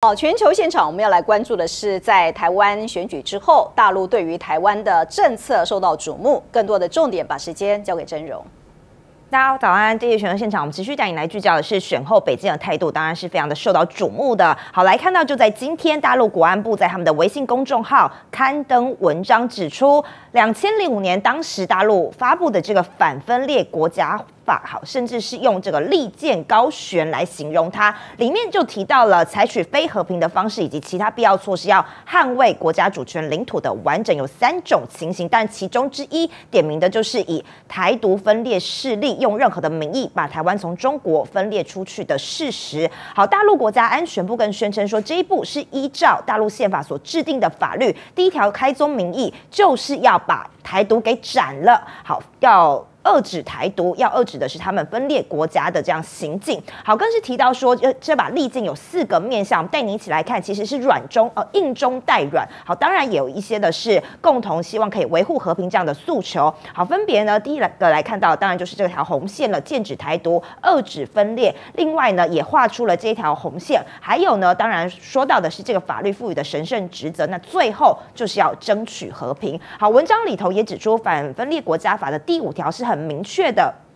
好，全球现场我们要来关注的是，在台湾选举之后，大陆对于台湾的政策受到瞩目。更多的重点，把时间交给真荣。大家早安，这一选择现场，我们持续带你来聚焦的是选后北京的态度，当然是非常的受到瞩目的。好，来看到就在今天，大陆国安部在他们的微信公众号刊登文章，指出两千零五年当时大陆发布的这个反分裂国家。法好，甚至是用这个利剑高悬来形容它，里面就提到了采取非和平的方式以及其他必要措施，要捍卫国家主权领土的完整，有三种情形，但其中之一点名的就是以台独分裂势力用任何的名义把台湾从中国分裂出去的事实。好，大陆国家安全部更宣称说，这一步是依照大陆宪法所制定的法律，第一条开宗明义就是要把台独给斩了。好，要。遏制台独，要遏制的是他们分裂国家的这样行径。好，更是提到说，呃，这把利剑有四个面向，带你一起来看，其实是软中呃硬中带软。好，当然也有一些的是共同希望可以维护和平这样的诉求。好，分别呢，第一个来看到，当然就是这条红线了，剑指台独，遏制分裂。另外呢，也画出了这条红线。还有呢，当然说到的是这个法律赋予的神圣职责。那最后就是要争取和平。好，文章里头也指出，反分裂国家法的第五条是很。明确的。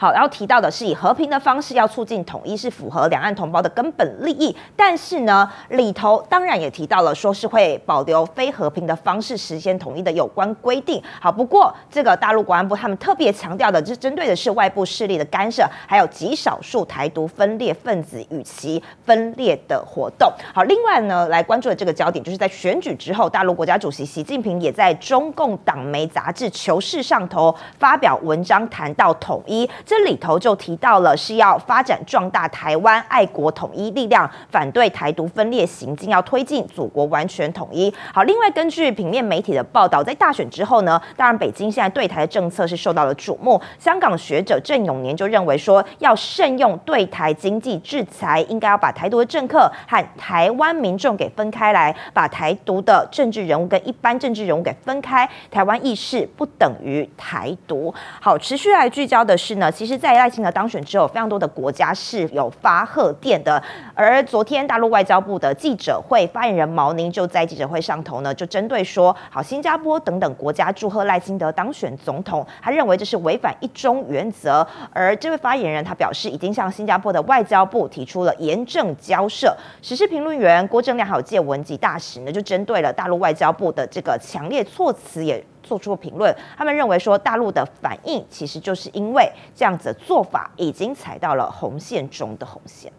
好，然后提到的是以和平的方式要促进统一，是符合两岸同胞的根本利益。但是呢，里头当然也提到了，说是会保留非和平的方式实现统一的有关规定。好，不过这个大陆国安部他们特别强调的，是针对的是外部势力的干涉，还有极少数台独分裂分子与其分裂的活动。好，另外呢，来关注的这个焦点，就是在选举之后，大陆国家主席习近平也在中共党媒杂志《求是》上头发表文章，谈到统一。这里头就提到了是要发展壮大台湾爱国统一力量，反对台独分裂行径，要推进祖国完全统一。好，另外根据平面媒体的报道，在大选之后呢，当然北京现在对台的政策是受到了瞩目。香港学者郑永年就认为说，要慎用对台经济制裁，应该要把台独的政客和台湾民众给分开来，把台独的政治人物跟一般政治人物给分开。台湾意识不等于台独。好，持续来聚焦的是呢。其实，在赖清德当选之后，非常多的国家是有发贺电的。而昨天，大陆外交部的记者会发言人毛宁就在记者会上头呢，就针对说，好，新加坡等等国家祝贺赖清德当选总统，他认为这是违反一中原则。而这位发言人他表示，已经向新加坡的外交部提出了严正交涉。时事评论员郭正亮还有借文及大使呢，就针对了大陆外交部的这个强烈措辞也。做出评论，他们认为说大陆的反应其实就是因为这样子的做法已经踩到了红线中的红线。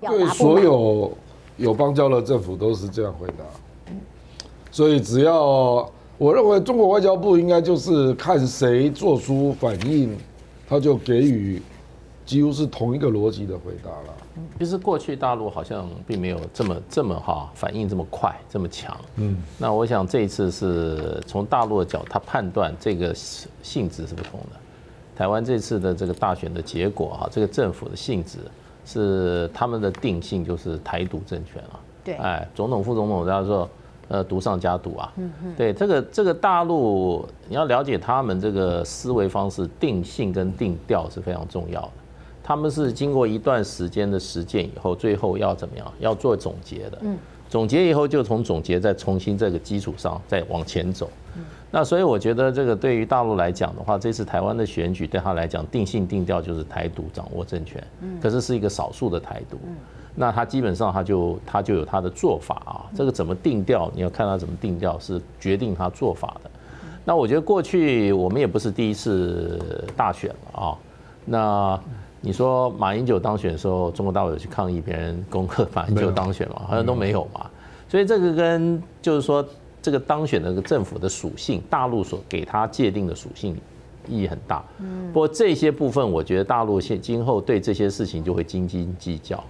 对所有有邦交的政府都是这样回答，所以只要我认为中国外交部应该就是看谁做出反应，他就给予几乎是同一个逻辑的回答了。其实过去大陆好像并没有这么这么哈反应这么快这么强，嗯，那我想这一次是从大陆的角，他判断这个性质是不同的。台湾这次的这个大选的结果哈，这个政府的性质是他们的定性就是台独政权了，对，哎，总统副总统叫做呃独上加独啊，嗯嗯，对，这个这个大陆你要了解他们这个思维方式，定性跟定调是非常重要的。他们是经过一段时间的实践以后，最后要怎么样？要做总结的。嗯，总结以后就从总结再重新这个基础上再往前走。嗯，那所以我觉得这个对于大陆来讲的话，这次台湾的选举对他来讲定性定调就是台独掌握政权。嗯，可是是一个少数的台独。嗯，那他基本上他就他就有他的做法啊。这个怎么定调？你要看他怎么定调，是决定他做法的。那我觉得过去我们也不是第一次大选了啊。那你说马英九当选的时候，中国大陆有去抗议别人攻克 马英九当选吗？好像都没有嘛。所以这个跟就是说这个当选的个政府的属性，大陆所给他界定的属性意义很大。嗯。不过这些部分，我觉得大陆现今后对这些事情就会斤斤计较，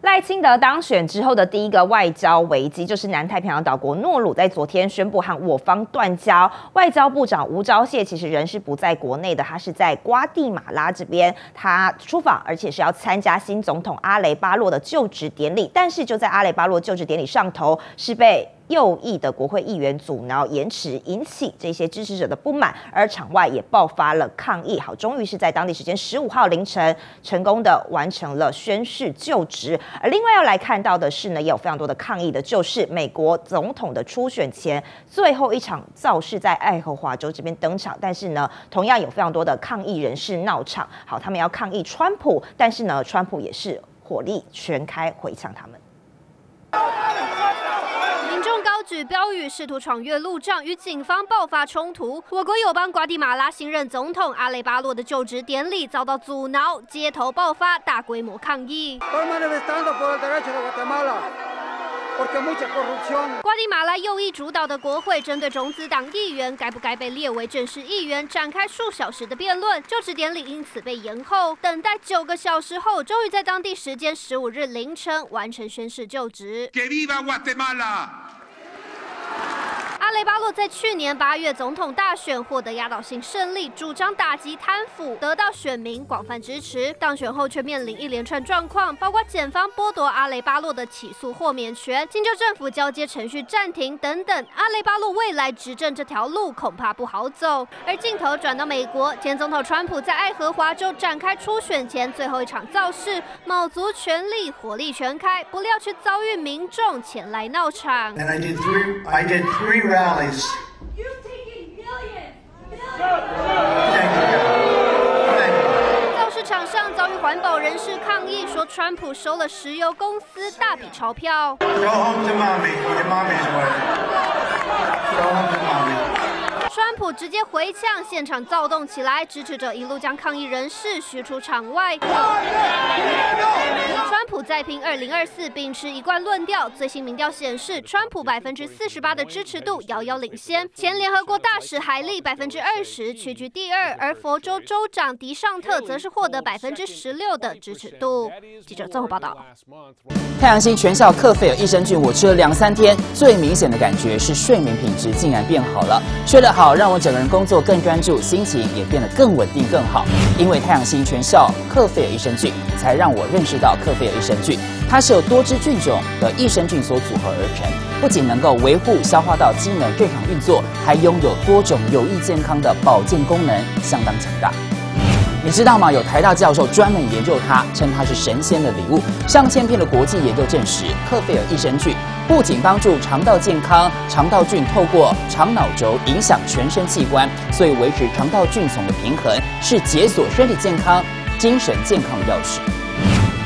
赖清德当选之后的第一个外交危机，就是南太平洋岛国诺鲁在昨天宣布和我方断交。外交部长吴钊燮其实人是不在国内的，他是在瓜地马拉这边，他出访，而且是要参加新总统阿雷巴洛的就职典礼。但是就在阿雷巴洛就职典礼上头，是被。右翼的国会议员阻挠延迟，引起这些支持者的不满，而场外也爆发了抗议。好，终于是在当地时间十五号凌晨成功的完成了宣誓就职。而另外要来看到的是呢，也有非常多的抗议的，就是美国总统的初选前最后一场造势在爱荷华州这边登场，但是呢，同样有非常多的抗议人士闹场。好，他们要抗议川普，但是呢，川普也是火力全开回呛他们。举标语，试图闯越路障，与警方爆发冲突。我国友邦瓜地马拉新任总统阿雷巴洛的就职典礼遭到阻挠，街头爆发大规模抗议。瓜地马拉右翼主导的国会针对种子党议员该不该被列为正式议员展开数小时的辩论，就职典礼因此被延后。等待九个小时后，终于在当地时间十五日凌晨完成宣誓就职。阿雷巴洛在去年八月总统大选获得压倒性胜利，主张打击贪腐，得到选民广泛支持。当选后却面临一连串状况，包括检方剥夺阿雷巴洛的起诉豁免权、新州政府交接程序暂停等等。阿雷巴洛未来执政这条路恐怕不好走。而镜头转到美国，前总统川普在爱荷华州展开初选前最后一场造势，卯足全力，火力全开，不料却遭遇民众前来闹场。Rallies. You've taken millions, millions. Thank you. Thank you. 造市场上遭遇环保人士抗议，说川普收了石油公司大笔钞票。Go home to mommy. Your mommy's way. Go home to mommy. 川普直接回呛，现场躁动起来，支持者一路将抗议人士驱出场外。川普再拼二零二四，秉持一贯论调，最新民调显示，川普百分之四十八的支持度遥遥领先，前联合国大使海利百分之二十，屈居第二，而佛州州长迪尚特则是获得百分之十六的支持度。记者综合报道。太阳星全效克菲尔益生菌，我吃了两三天，最明显的感觉是睡眠品质竟然变好了。睡得好，让我整个人工作更专注，心情也变得更稳定更好。因为太阳星全效克菲尔益生菌，才让我认识到克菲尔益生菌，它是由多支菌种的益生菌所组合而成，不仅能够维护消化道机能正常运作，还拥有多种有益健康的保健功能，相当强大。你知道吗？有台大教授专门研究它，称它是神仙的礼物。上千篇的国际研究证实，克菲尔益生菌不仅帮助肠道健康，肠道菌透过肠脑轴影响全身器官，所以维持肠道菌丛的平衡是解锁身体健康、精神健康的钥匙。